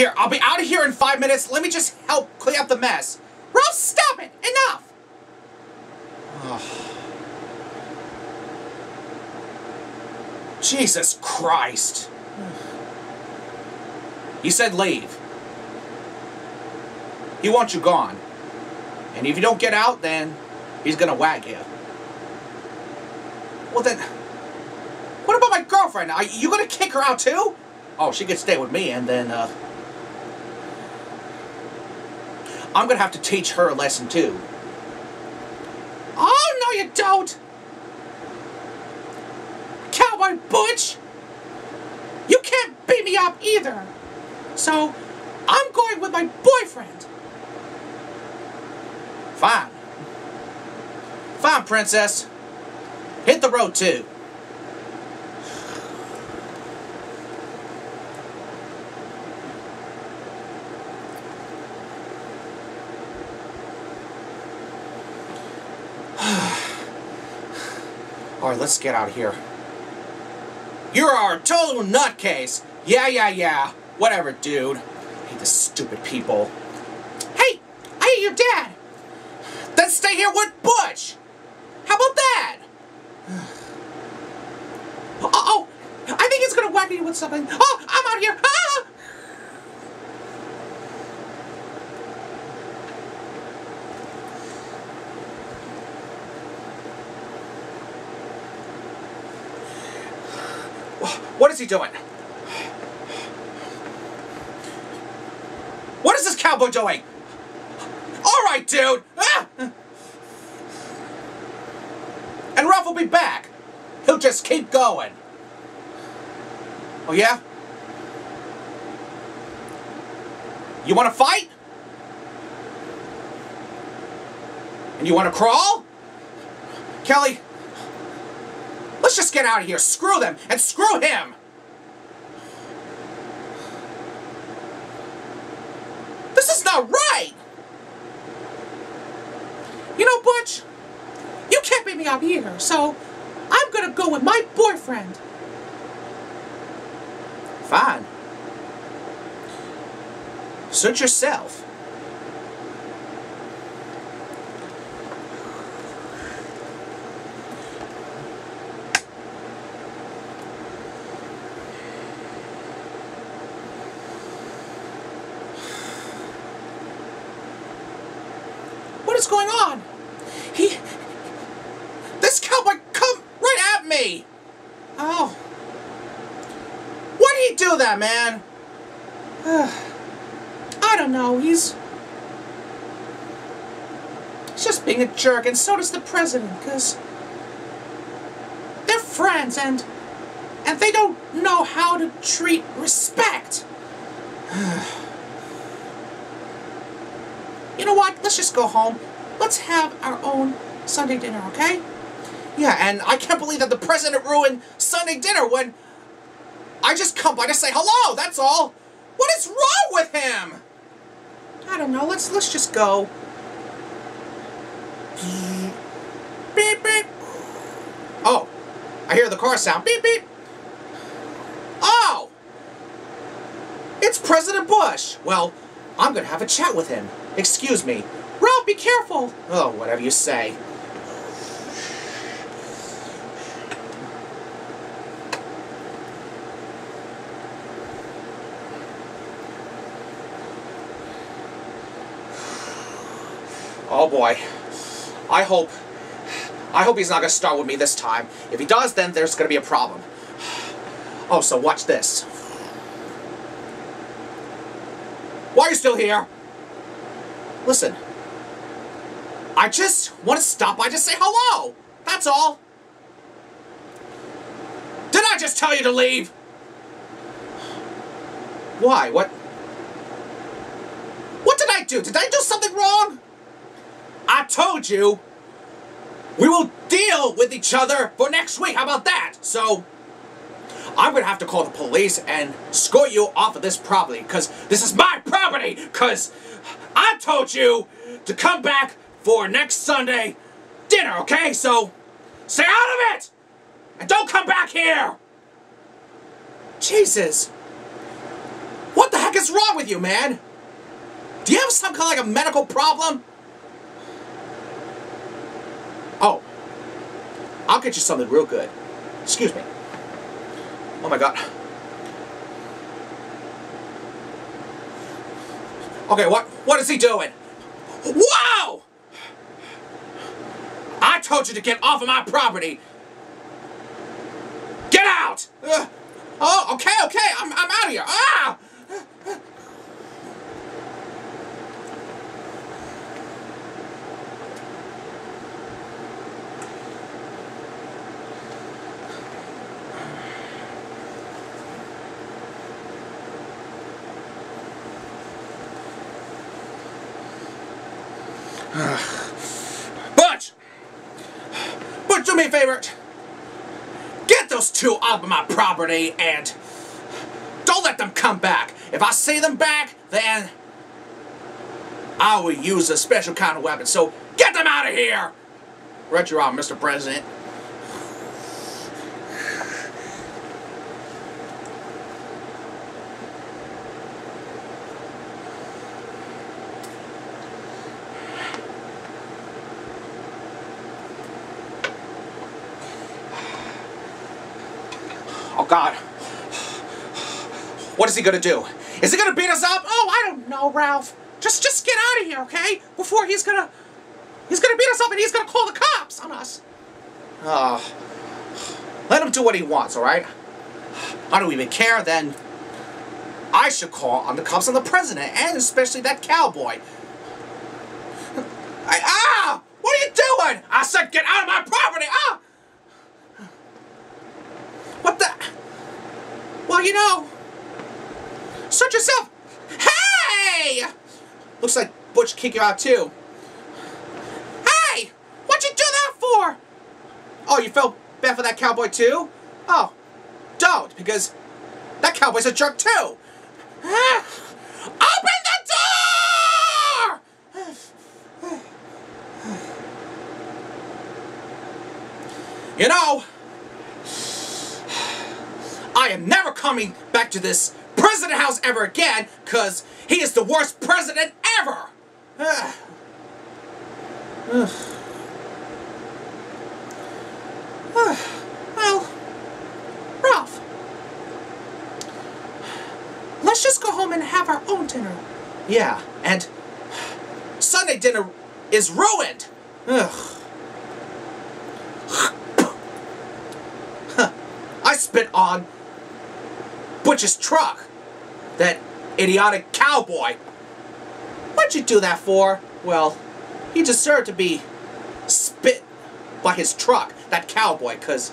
Here, I'll be out of here in five minutes. Let me just help clean up the mess. Ralph, stop it! Enough! Jesus Christ. He said leave. He wants you gone. And if you don't get out, then he's gonna whack you. Well then, what about my girlfriend? Are you gonna kick her out too? Oh, she could stay with me and then, uh... I'm gonna have to teach her a lesson too. Oh, no you don't! Cowboy Butch! You can't beat me up either! So, I'm going with my boyfriend. Fine. Fine, princess. Hit the road, too. Alright, let's get out of here. You're our total nutcase! Yeah, yeah, yeah. Whatever, dude. I hate the stupid people. Hey! I hate your dad! Then stay here with Butch! How about that? Uh oh! I think it's gonna whack me with something. Oh, I'm out here! Ah! What is he doing? What is this cowboy doing? All right, dude. Ah! And Ralph will be back. He'll just keep going. Oh, yeah? You want to fight? And you want to crawl? Kelly, let's just get out of here. Screw them and screw him. This is not right. You know, Butch, you can't beat me out here, so I'm gonna go with my boyfriend. Fine. Suit yourself. What is going on? He... This cowboy come right at me! Oh. Why'd he do that, man? I don't know, he's... Just being a jerk, and so does the president, because... They're friends, and... And they don't know how to treat respect. you know what? Let's just go home. Let's have our own Sunday dinner, okay? Yeah, and I can't believe that the president ruined Sunday dinner when I just come by to say hello, that's all. What is wrong with him? I don't know. Let's let's just go. Beep beep. Oh, I hear the car sound. Beep beep. Oh! It's President Bush. Well, I'm gonna have a chat with him. Excuse me. Ralph, be careful. Oh, whatever you say. Boy. I hope... I hope he's not to start with me this time. If he does, then there's to be a problem. Oh, so watch this. Why are you still here? Listen. I just want to stop by to say hello. That's all. Did I just tell you to leave? Why? What? What did I do? Did I do something wrong? I told you we will deal with each other for next week. How about that? So, I'm to have to call the police and escort you off of this property because this is my property because I told you to come back for next Sunday dinner, okay? So, stay out of it! And don't come back here! Jesus. What the heck is wrong with you, man? Do you have some kind of like a medical problem? Oh. I'll get you something real good. Excuse me. Oh my god. Okay, what what is he doing? Wow! I told you to get off of my property. Get out! Oh, okay, okay, I'm, I'm out of here. Ah! Butch! but do me a favor. Get those two off of my property and don't let them come back. If I see them back, then I will use a special kind of weapon. So get them out of here! Right your arm, Mr. President. God. What is he gonna do? Is he gonna beat us up? Oh, I don't know, Ralph. Just just get out of here, okay? Before he's gonna he's gonna beat us up and he's gonna call the cops on us. Uh, let him do what he wants, alright? I don't even care, then I should call on the cops on the president, and especially that cowboy. I, ah! What are you doing? I said get out of my property! Ah! What the? Well, you know, search yourself. Hey! Looks like Butch kicked you out too. Hey! What'd you do that for? Oh, you felt bad for that cowboy too? Oh, don't, because that cowboy's a jerk too. Open the door! You know, am never coming back to this president house ever again, because he is the worst president ever. Ugh. Ugh. Well, Ralph. Let's just go home and have our own dinner. Yeah, and Sunday dinner is ruined. Ugh. Huh. I spit on Butch's truck. That idiotic cowboy. What'd you do that for? Well, he deserved to be spit by his truck, that cowboy, because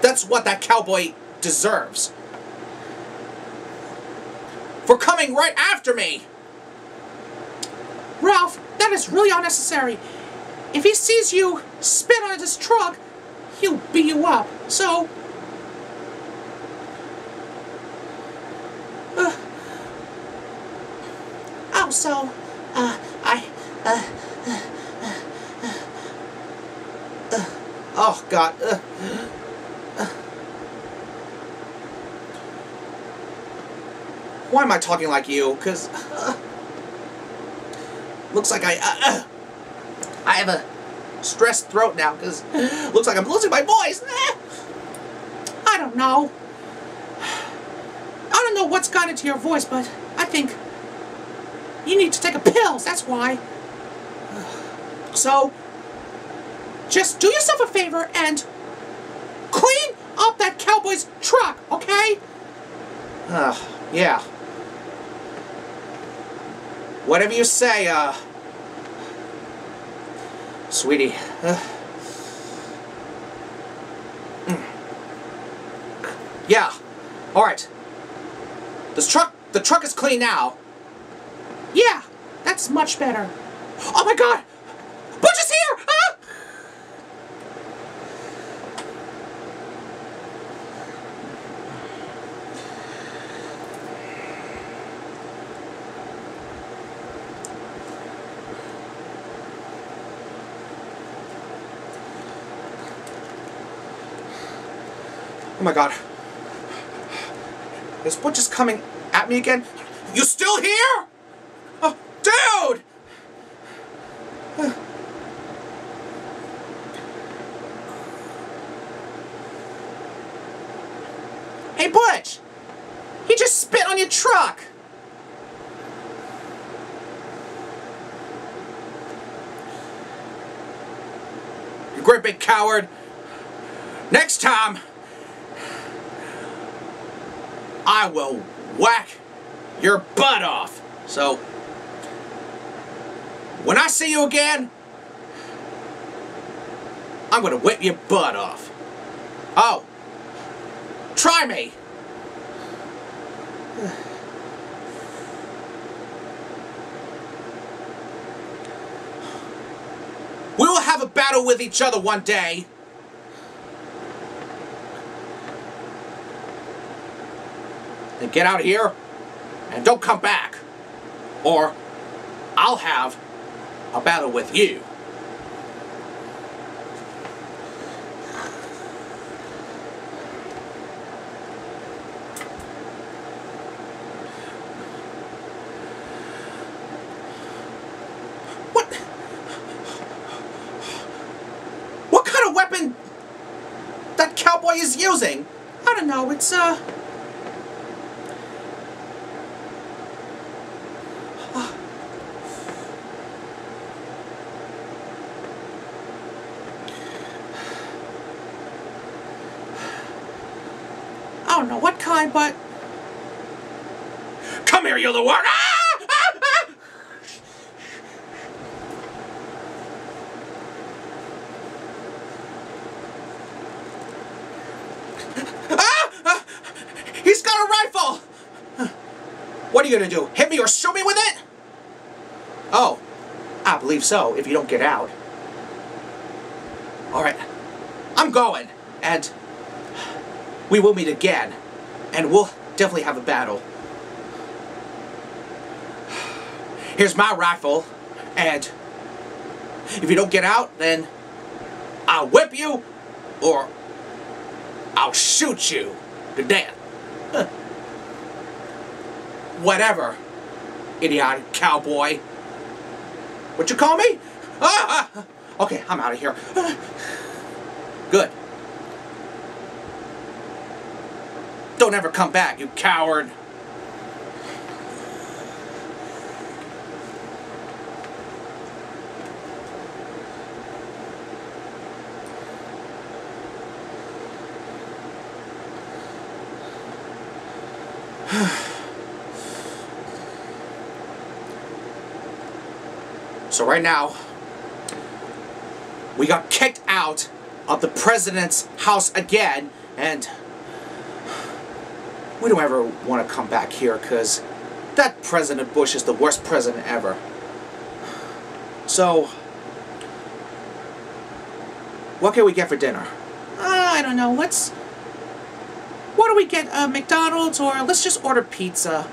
that's what that cowboy deserves. For coming right after me. Ralph, that is really unnecessary. If he sees you spit on his truck, he'll beat you up. So, uh, oh, so, uh, I, uh, Oh, God. Uh, Why am I talking like you? Because... Uh, looks like I... Uh, uh, I have a stressed throat now, because looks like I'm losing my voice. I don't know. I don't know what's got into your voice, but I think you need to take a pills, that's why. So, just do yourself a favor and clean up that cowboy's truck, okay? Yeah. Whatever you say, uh... Sweetie. Uh. Yeah. Alright. This truck, the truck is clean now. Yeah, that's much better. Oh my god! Butch is here! Ah! Oh my god. This Butch is coming at me again. You still here? Oh, dude! Hey, Butch! He just spit on your truck! You great big coward. Next time, I will whack your butt off. So, when I see you again, I'm gonna whip your butt off. Oh, try me. We will have a battle with each other one day. Then get out of here and don't come back. Or I'll have a battle with you. What? What kind of weapon cowboy is using? I don't know, it's, uh... I don't know what kind, but Come here, you little word! Ah! Ah! Ah! Ah! Ah! He's got a rifle! What are you gonna do? Hit me or shoot me with it? Oh, I believe so, if you don't get out. Alright, I'm going, and we will meet again, and we'll definitely have a battle. Here's my rifle, and if you don't get out, then I'll whip you, or I'll shoot you to death. Whatever, idiotic cowboy. What you call me? Ah. Okay, I'm out of here. Good. Don't ever come back, you coward. So right now, we got kicked out of the president's house again, and we don't ever want to come back here because that President Bush is the worst president ever. So, what can we get for dinner? uh, I don't know. Let's. What do we get? Uh, McDonald's or let's just order pizza.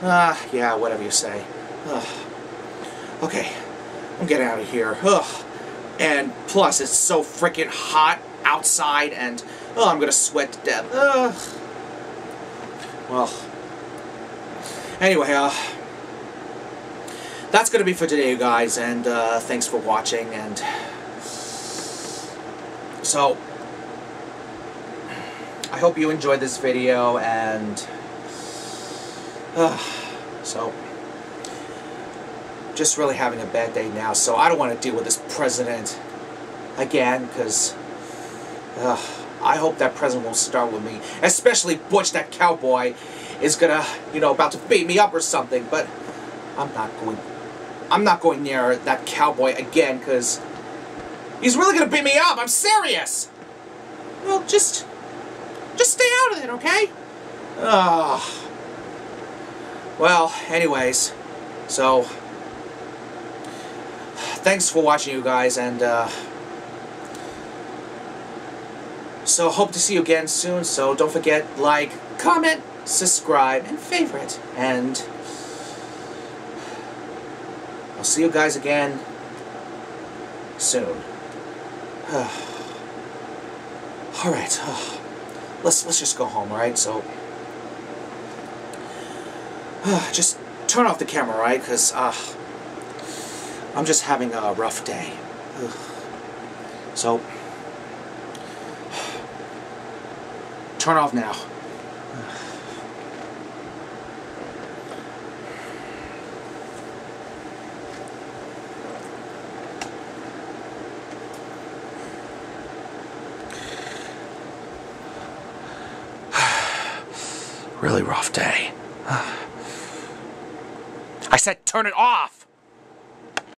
Ah, yeah, whatever you say. Ugh. Okay, I'm getting out of here. Ugh. And plus, it's so freaking hot outside, and oh, I'm gonna sweat to death. Ugh. Well, anyway, uh, that's gonna be for today, you guys, and uh, thanks for watching. And so, I hope you enjoyed this video, and uh, so just really having a bad day now. So I don't want to deal with this president again because I hope that president won't start with me. Especially Butch, that cowboy, is gonna, you know, about to beat me up or something. But I'm not going. I'm not going near that cowboy again because he's really gonna beat me up. I'm serious. Well, just. Just stay out of it, okay? Ah. Well, anyways, so thanks for watching, you guys, and uh, so hope to see you again soon. So don't forget, like, comment, subscribe, and favorite, and I'll see you guys again soon. all right, let's let's just go home. All right, so. just turn off the camera, right? Because uh, I'm just having a rough day. Ugh. So, turn off now. really rough day. I said turn it off!